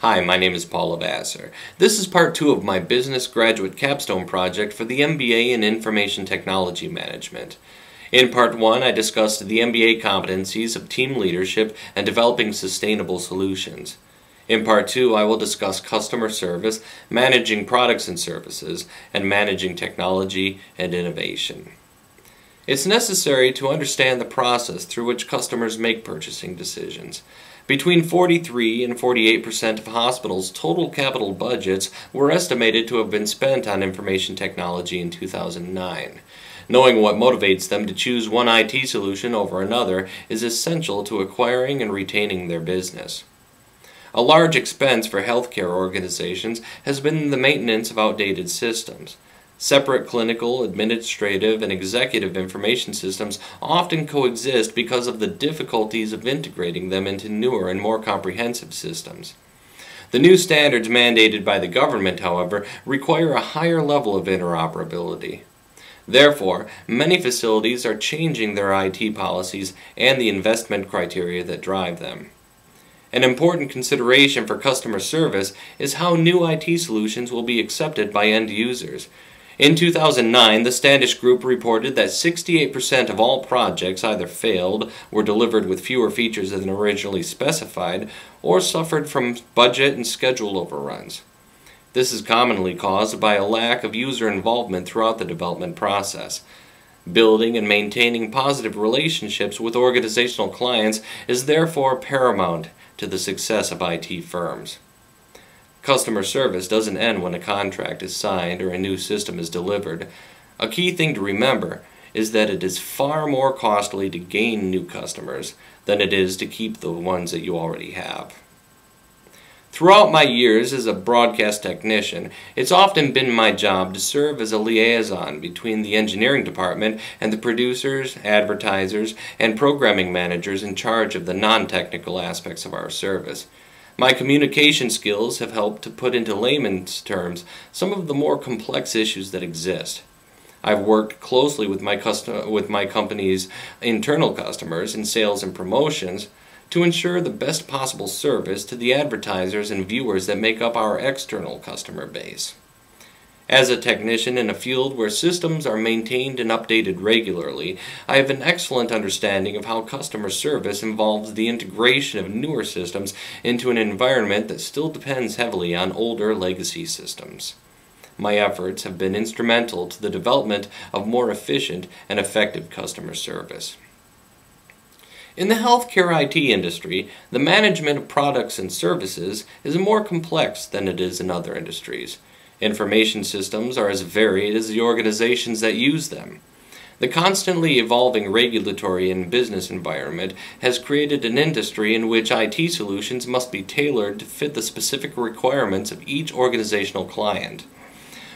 Hi, my name is Paul LeVasseur. This is part two of my business graduate capstone project for the MBA in Information Technology Management. In part one, I discussed the MBA competencies of team leadership and developing sustainable solutions. In part two, I will discuss customer service, managing products and services, and managing technology and innovation. It's necessary to understand the process through which customers make purchasing decisions. Between 43 and 48 percent of hospitals' total capital budgets were estimated to have been spent on information technology in 2009. Knowing what motivates them to choose one IT solution over another is essential to acquiring and retaining their business. A large expense for healthcare organizations has been the maintenance of outdated systems. Separate clinical, administrative, and executive information systems often coexist because of the difficulties of integrating them into newer and more comprehensive systems. The new standards mandated by the government, however, require a higher level of interoperability. Therefore, many facilities are changing their IT policies and the investment criteria that drive them. An important consideration for customer service is how new IT solutions will be accepted by end users. In 2009, the Standish Group reported that 68% of all projects either failed, were delivered with fewer features than originally specified, or suffered from budget and schedule overruns. This is commonly caused by a lack of user involvement throughout the development process. Building and maintaining positive relationships with organizational clients is therefore paramount to the success of IT firms. Customer service doesn't end when a contract is signed or a new system is delivered. A key thing to remember is that it is far more costly to gain new customers than it is to keep the ones that you already have. Throughout my years as a broadcast technician, it's often been my job to serve as a liaison between the engineering department and the producers, advertisers, and programming managers in charge of the non-technical aspects of our service. My communication skills have helped to put into layman's terms some of the more complex issues that exist. I've worked closely with my, custom, with my company's internal customers in sales and promotions to ensure the best possible service to the advertisers and viewers that make up our external customer base. As a technician in a field where systems are maintained and updated regularly, I have an excellent understanding of how customer service involves the integration of newer systems into an environment that still depends heavily on older legacy systems. My efforts have been instrumental to the development of more efficient and effective customer service. In the healthcare IT industry, the management of products and services is more complex than it is in other industries. Information systems are as varied as the organizations that use them. The constantly evolving regulatory and business environment has created an industry in which IT solutions must be tailored to fit the specific requirements of each organizational client.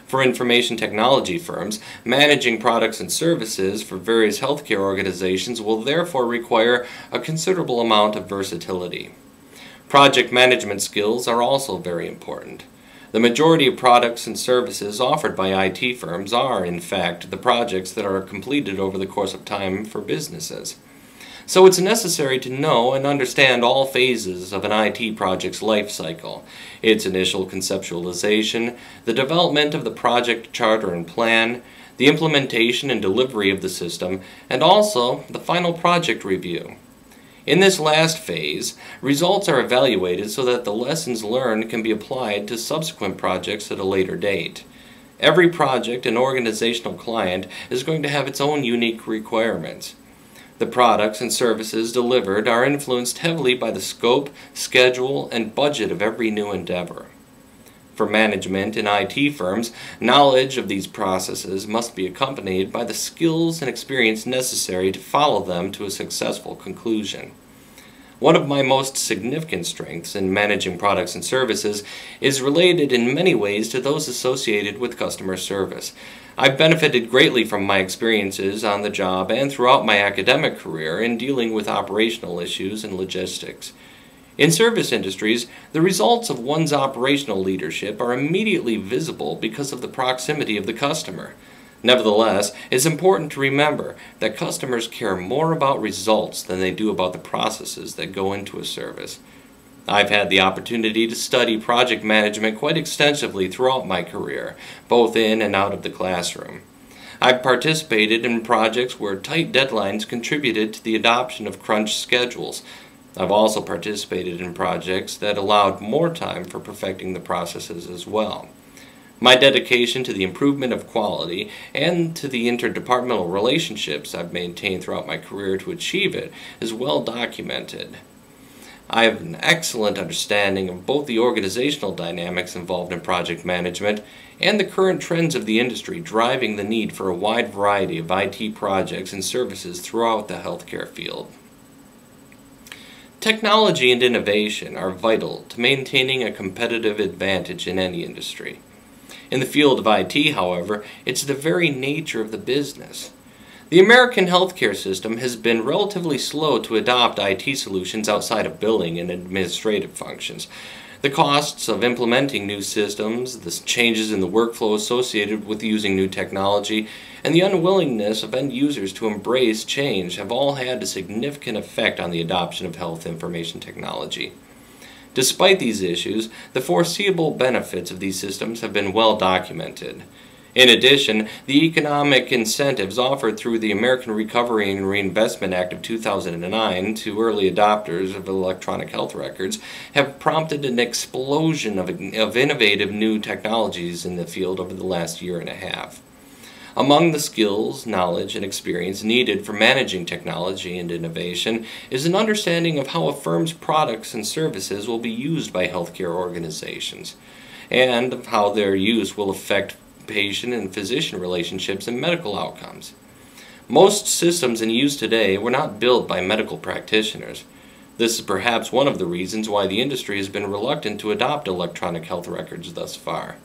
For information technology firms, managing products and services for various healthcare organizations will therefore require a considerable amount of versatility. Project management skills are also very important. The majority of products and services offered by IT firms are, in fact, the projects that are completed over the course of time for businesses. So it's necessary to know and understand all phases of an IT project's life cycle, its initial conceptualization, the development of the project charter and plan, the implementation and delivery of the system, and also the final project review. In this last phase, results are evaluated so that the lessons learned can be applied to subsequent projects at a later date. Every project and organizational client is going to have its own unique requirements. The products and services delivered are influenced heavily by the scope, schedule, and budget of every new endeavor. For management in IT firms, knowledge of these processes must be accompanied by the skills and experience necessary to follow them to a successful conclusion. One of my most significant strengths in managing products and services is related in many ways to those associated with customer service. I've benefited greatly from my experiences on the job and throughout my academic career in dealing with operational issues and logistics. In service industries, the results of one's operational leadership are immediately visible because of the proximity of the customer. Nevertheless, it's important to remember that customers care more about results than they do about the processes that go into a service. I've had the opportunity to study project management quite extensively throughout my career, both in and out of the classroom. I've participated in projects where tight deadlines contributed to the adoption of crunch schedules. I've also participated in projects that allowed more time for perfecting the processes as well. My dedication to the improvement of quality and to the interdepartmental relationships I've maintained throughout my career to achieve it is well documented. I have an excellent understanding of both the organizational dynamics involved in project management and the current trends of the industry driving the need for a wide variety of IT projects and services throughout the healthcare field. Technology and innovation are vital to maintaining a competitive advantage in any industry. In the field of IT, however, it's the very nature of the business. The American healthcare system has been relatively slow to adopt IT solutions outside of billing and administrative functions. The costs of implementing new systems, the changes in the workflow associated with using new technology, and the unwillingness of end users to embrace change have all had a significant effect on the adoption of health information technology. Despite these issues, the foreseeable benefits of these systems have been well documented. In addition, the economic incentives offered through the American Recovery and Reinvestment Act of 2009 to early adopters of electronic health records have prompted an explosion of, of innovative new technologies in the field over the last year and a half. Among the skills, knowledge, and experience needed for managing technology and innovation is an understanding of how a firm's products and services will be used by healthcare organizations, and of how their use will affect patient and physician relationships and medical outcomes. Most systems in use today were not built by medical practitioners. This is perhaps one of the reasons why the industry has been reluctant to adopt electronic health records thus far.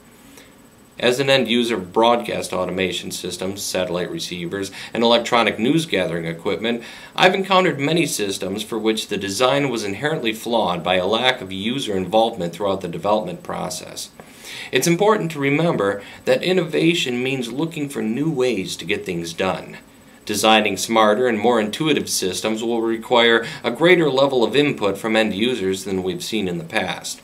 As an end user of broadcast automation systems, satellite receivers, and electronic news gathering equipment, I've encountered many systems for which the design was inherently flawed by a lack of user involvement throughout the development process. It's important to remember that innovation means looking for new ways to get things done. Designing smarter and more intuitive systems will require a greater level of input from end users than we've seen in the past.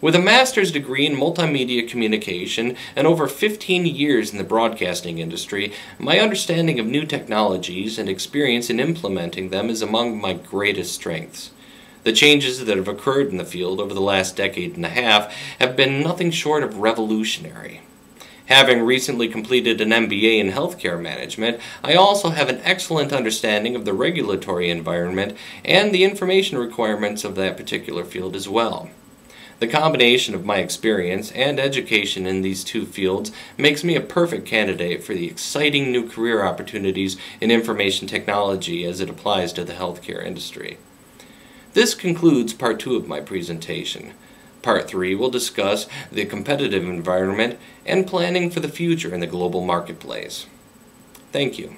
With a master's degree in multimedia communication and over 15 years in the broadcasting industry, my understanding of new technologies and experience in implementing them is among my greatest strengths. The changes that have occurred in the field over the last decade and a half have been nothing short of revolutionary. Having recently completed an MBA in healthcare management, I also have an excellent understanding of the regulatory environment and the information requirements of that particular field as well. The combination of my experience and education in these two fields makes me a perfect candidate for the exciting new career opportunities in information technology as it applies to the healthcare industry. This concludes part two of my presentation. Part three will discuss the competitive environment and planning for the future in the global marketplace. Thank you.